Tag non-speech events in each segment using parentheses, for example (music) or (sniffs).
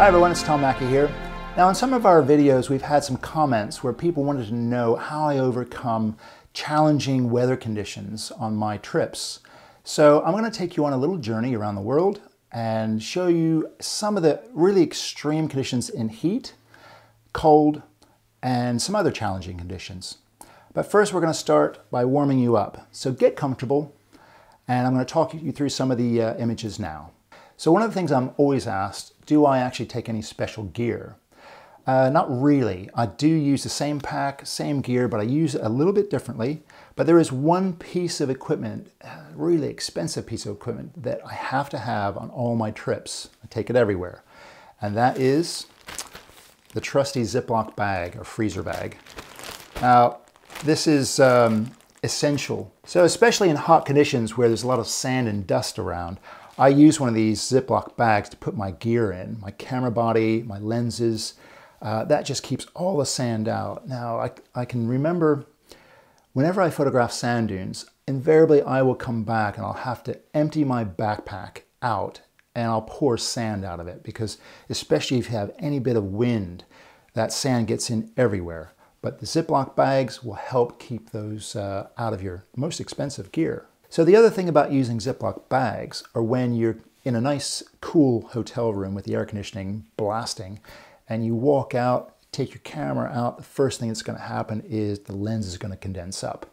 Hi everyone, it's Tom Mackie here. Now in some of our videos we've had some comments where people wanted to know how I overcome challenging weather conditions on my trips. So I'm going to take you on a little journey around the world and show you some of the really extreme conditions in heat, cold, and some other challenging conditions. But first we're going to start by warming you up. So get comfortable and I'm going to talk you through some of the uh, images now. So one of the things I'm always asked, do I actually take any special gear? Uh, not really. I do use the same pack, same gear, but I use it a little bit differently. But there is one piece of equipment, a really expensive piece of equipment that I have to have on all my trips. I take it everywhere. And that is the trusty Ziploc bag or freezer bag. Now, this is um, essential. So especially in hot conditions where there's a lot of sand and dust around, I use one of these Ziploc bags to put my gear in, my camera body, my lenses. Uh, that just keeps all the sand out. Now, I, I can remember whenever I photograph sand dunes, invariably I will come back and I'll have to empty my backpack out and I'll pour sand out of it because especially if you have any bit of wind, that sand gets in everywhere. But the Ziploc bags will help keep those uh, out of your most expensive gear. So the other thing about using Ziploc bags are when you're in a nice cool hotel room with the air conditioning blasting and you walk out, take your camera out, the first thing that's going to happen is the lens is going to condense up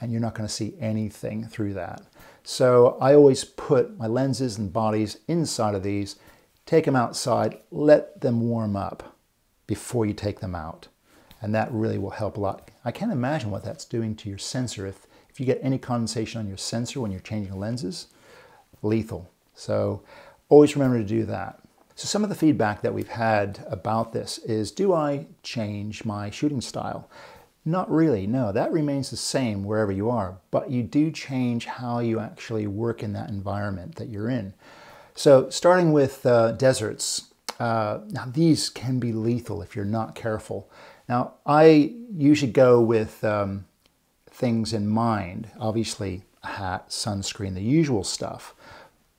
and you're not going to see anything through that. So I always put my lenses and bodies inside of these, take them outside, let them warm up before you take them out. And that really will help a lot. I can't imagine what that's doing to your sensor if if you get any condensation on your sensor when you're changing lenses, lethal. So always remember to do that. So some of the feedback that we've had about this is, do I change my shooting style? Not really, no, that remains the same wherever you are, but you do change how you actually work in that environment that you're in. So starting with uh, deserts, uh, now these can be lethal if you're not careful. Now I usually go with um, things in mind. Obviously, a hat, sunscreen, the usual stuff.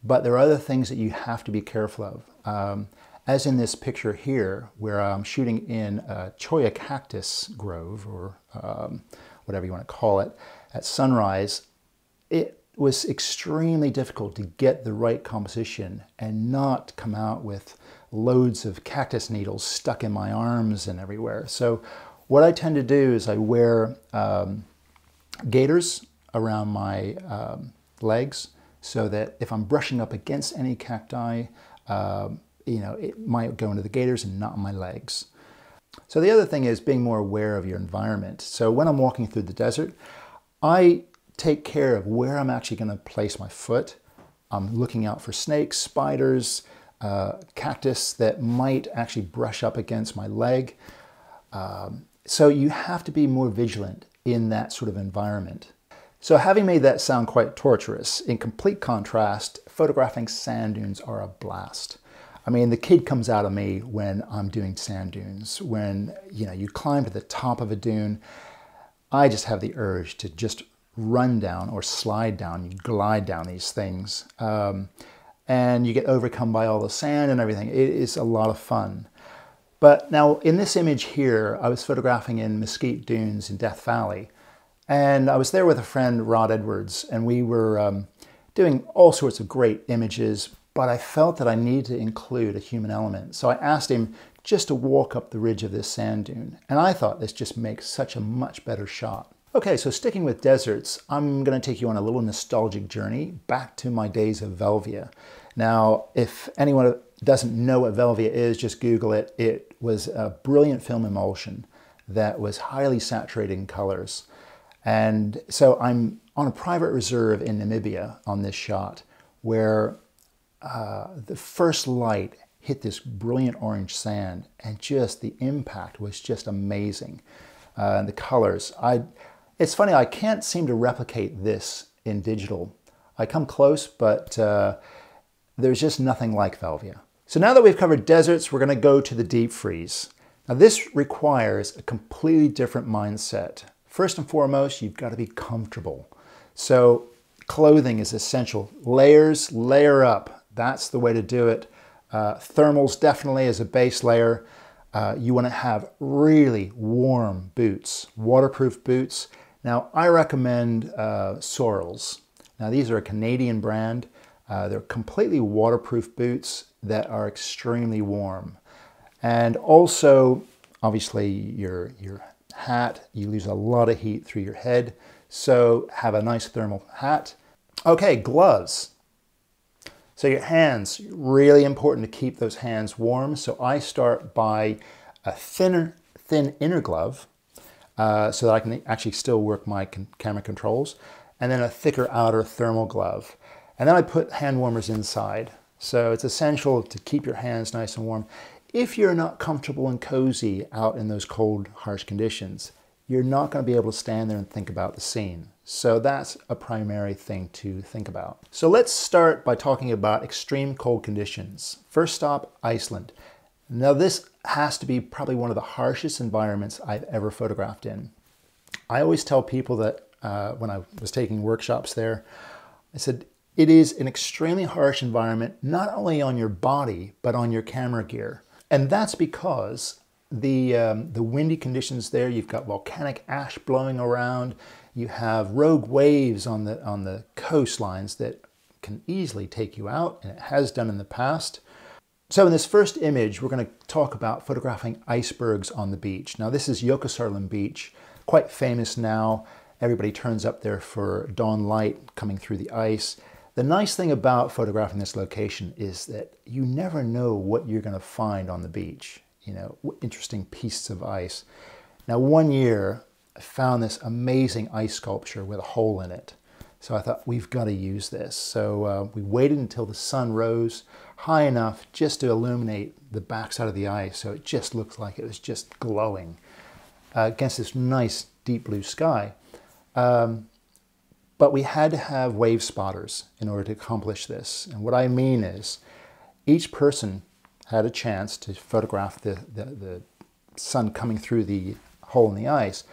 But there are other things that you have to be careful of. Um, as in this picture here, where I'm shooting in a cholla cactus grove, or um, whatever you want to call it, at sunrise, it was extremely difficult to get the right composition and not come out with loads of cactus needles stuck in my arms and everywhere. So what I tend to do is I wear um, gaiters around my um, legs so that if I'm brushing up against any cacti, uh, you know, it might go into the gaiters and not on my legs. So the other thing is being more aware of your environment. So when I'm walking through the desert, I take care of where I'm actually going to place my foot. I'm looking out for snakes, spiders, uh, cactus that might actually brush up against my leg. Um, so you have to be more vigilant in that sort of environment. So having made that sound quite torturous, in complete contrast, photographing sand dunes are a blast. I mean, the kid comes out of me when I'm doing sand dunes. When, you know, you climb to the top of a dune, I just have the urge to just run down or slide down, you glide down these things. Um, and you get overcome by all the sand and everything. It is a lot of fun. But now in this image here, I was photographing in Mesquite Dunes in Death Valley. And I was there with a friend, Rod Edwards, and we were um, doing all sorts of great images, but I felt that I needed to include a human element. So I asked him just to walk up the ridge of this sand dune. And I thought this just makes such a much better shot. Okay, so sticking with deserts, I'm going to take you on a little nostalgic journey back to my days of Velvia. Now, if anyone doesn't know what Velvia is, just Google it. It was a brilliant film emulsion that was highly saturated in colors. And so I'm on a private reserve in Namibia on this shot where uh, the first light hit this brilliant orange sand and just the impact was just amazing. Uh, and the colors, I, it's funny, I can't seem to replicate this in digital. I come close, but uh, there's just nothing like Velvia. So now that we've covered deserts, we're going to go to the deep freeze. Now this requires a completely different mindset. First and foremost, you've got to be comfortable. So clothing is essential. Layers, layer up. That's the way to do it. Uh, thermals definitely as a base layer. Uh, you want to have really warm boots, waterproof boots. Now, I recommend uh, Sorels. Now, these are a Canadian brand. Uh, they're completely waterproof boots that are extremely warm. And also, obviously, your, your hat, you lose a lot of heat through your head. So have a nice thermal hat. Okay, gloves. So your hands, really important to keep those hands warm. So I start by a thinner, thin inner glove uh, so that I can actually still work my con camera controls, and then a thicker outer thermal glove. And then I put hand warmers inside. So it's essential to keep your hands nice and warm. If you're not comfortable and cozy out in those cold, harsh conditions, you're not going to be able to stand there and think about the scene. So that's a primary thing to think about. So let's start by talking about extreme cold conditions. First stop, Iceland. Now this has to be probably one of the harshest environments I've ever photographed in. I always tell people that uh, when I was taking workshops there, I said, it is an extremely harsh environment, not only on your body, but on your camera gear. And that's because the, um, the windy conditions there, you've got volcanic ash blowing around, you have rogue waves on the, on the coastlines that can easily take you out, and it has done in the past. So in this first image, we're going to talk about photographing icebergs on the beach. Now this is Jökulsárlón Beach, quite famous now. Everybody turns up there for dawn light coming through the ice. The nice thing about photographing this location is that you never know what you're going to find on the beach you know, interesting pieces of ice. Now, one year I found this amazing ice sculpture with a hole in it. So I thought, we've got to use this. So uh, we waited until the sun rose high enough just to illuminate the backside of the ice. So it just looks like it was just glowing uh, against this nice deep blue sky. Um, but we had to have wave spotters in order to accomplish this. And what I mean is each person had a chance to photograph the, the, the sun coming through the hole in the ice,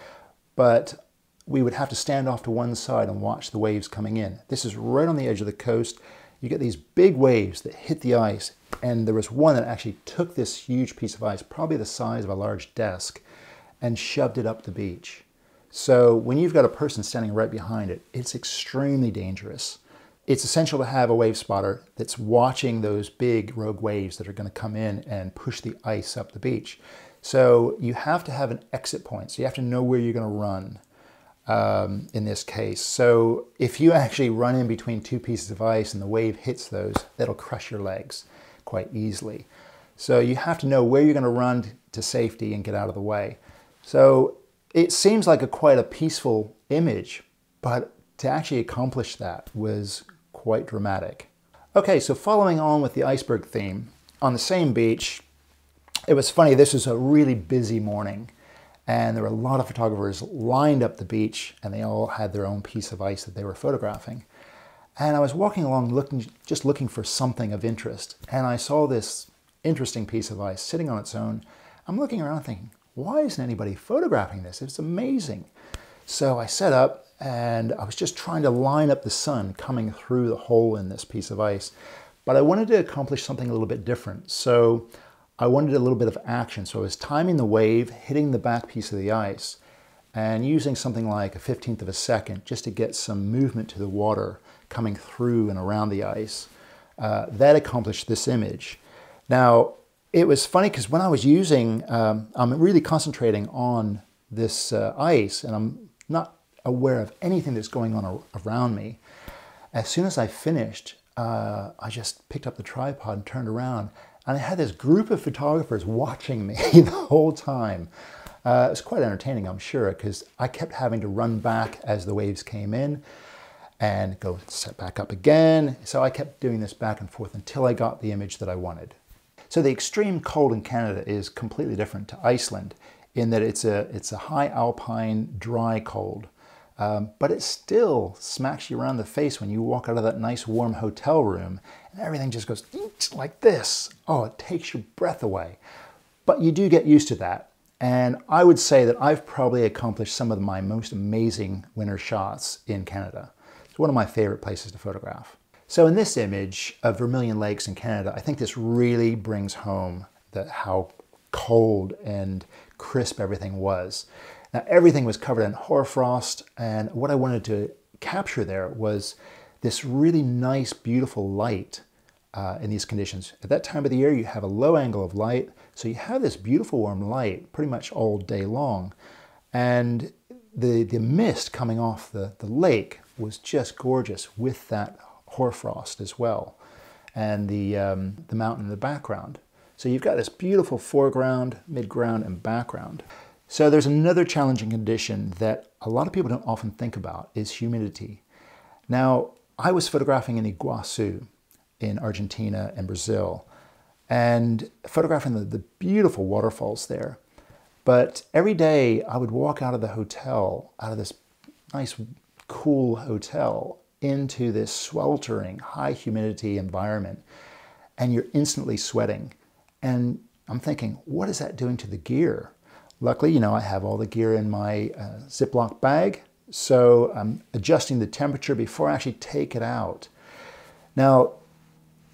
but we would have to stand off to one side and watch the waves coming in. This is right on the edge of the coast. You get these big waves that hit the ice, and there was one that actually took this huge piece of ice, probably the size of a large desk, and shoved it up the beach. So when you've got a person standing right behind it, it's extremely dangerous it's essential to have a wave spotter that's watching those big rogue waves that are going to come in and push the ice up the beach. So you have to have an exit point. So you have to know where you're going to run um, in this case. So if you actually run in between two pieces of ice and the wave hits those, that'll crush your legs quite easily. So you have to know where you're going to run to safety and get out of the way. So it seems like a quite a peaceful image, but to actually accomplish that was quite dramatic. Okay, so following on with the iceberg theme, on the same beach, it was funny, this was a really busy morning and there were a lot of photographers lined up the beach and they all had their own piece of ice that they were photographing. And I was walking along looking, just looking for something of interest and I saw this interesting piece of ice sitting on its own. I'm looking around thinking, why isn't anybody photographing this? It's amazing. So I set up and I was just trying to line up the sun coming through the hole in this piece of ice. But I wanted to accomplish something a little bit different. So I wanted a little bit of action. So I was timing the wave, hitting the back piece of the ice, and using something like a 15th of a second just to get some movement to the water coming through and around the ice. Uh, that accomplished this image. Now, it was funny because when I was using, um, I'm really concentrating on this uh, ice and I'm not aware of anything that's going on around me. As soon as I finished, uh, I just picked up the tripod and turned around, and I had this group of photographers watching me (laughs) the whole time. Uh, it was quite entertaining, I'm sure, because I kept having to run back as the waves came in and go set back up again. So I kept doing this back and forth until I got the image that I wanted. So the extreme cold in Canada is completely different to Iceland in that it's a, it's a high alpine dry cold. Um, but it still smacks you around the face when you walk out of that nice warm hotel room and everything just goes (sniffs) like this. Oh, it takes your breath away. But you do get used to that. And I would say that I've probably accomplished some of my most amazing winter shots in Canada. It's one of my favorite places to photograph. So in this image of Vermilion Lakes in Canada, I think this really brings home the, how cold and crisp everything was. Now everything was covered in hoarfrost and what I wanted to capture there was this really nice, beautiful light uh, in these conditions. At that time of the year, you have a low angle of light, so you have this beautiful warm light pretty much all day long. And the, the mist coming off the, the lake was just gorgeous with that hoarfrost as well, and the, um, the mountain in the background. So you've got this beautiful foreground, midground, and background. So there's another challenging condition that a lot of people don't often think about is humidity. Now, I was photographing in Iguazu in Argentina and Brazil and photographing the, the beautiful waterfalls there. But every day I would walk out of the hotel, out of this nice, cool hotel, into this sweltering, high humidity environment, and you're instantly sweating. And I'm thinking, what is that doing to the gear? Luckily, you know, I have all the gear in my uh, Ziploc bag, so I'm adjusting the temperature before I actually take it out. Now,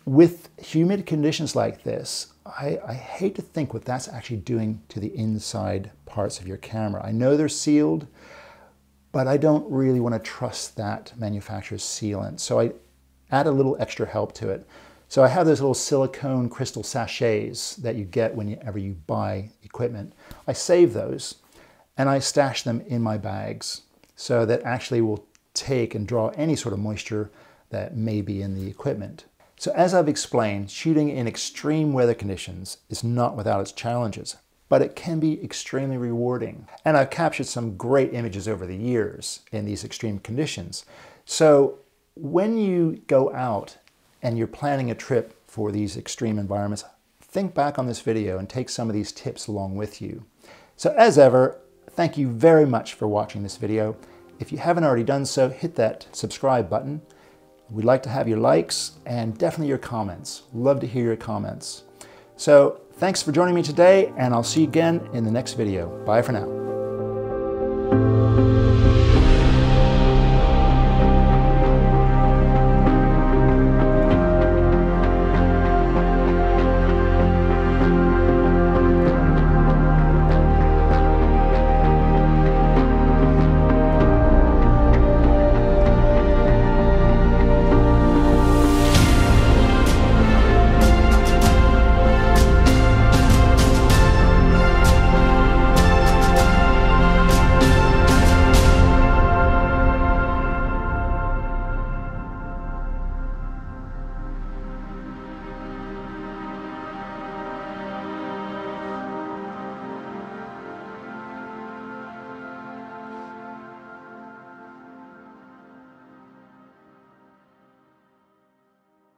with humid conditions like this, I, I, hate to think what that's actually doing to the inside parts of your camera. I know they're sealed, but I don't really want to trust that manufacturer's sealant. So I add a little extra help to it. So I have those little silicone crystal sachets that you get whenever you buy equipment. I save those and I stash them in my bags so that actually will take and draw any sort of moisture that may be in the equipment. So as I've explained, shooting in extreme weather conditions is not without its challenges, but it can be extremely rewarding. And I've captured some great images over the years in these extreme conditions. So when you go out and you're planning a trip for these extreme environments, think back on this video and take some of these tips along with you. So as ever, thank you very much for watching this video. If you haven't already done so, hit that subscribe button. We'd like to have your likes and definitely your comments. Love to hear your comments. So thanks for joining me today and I'll see you again in the next video. Bye for now.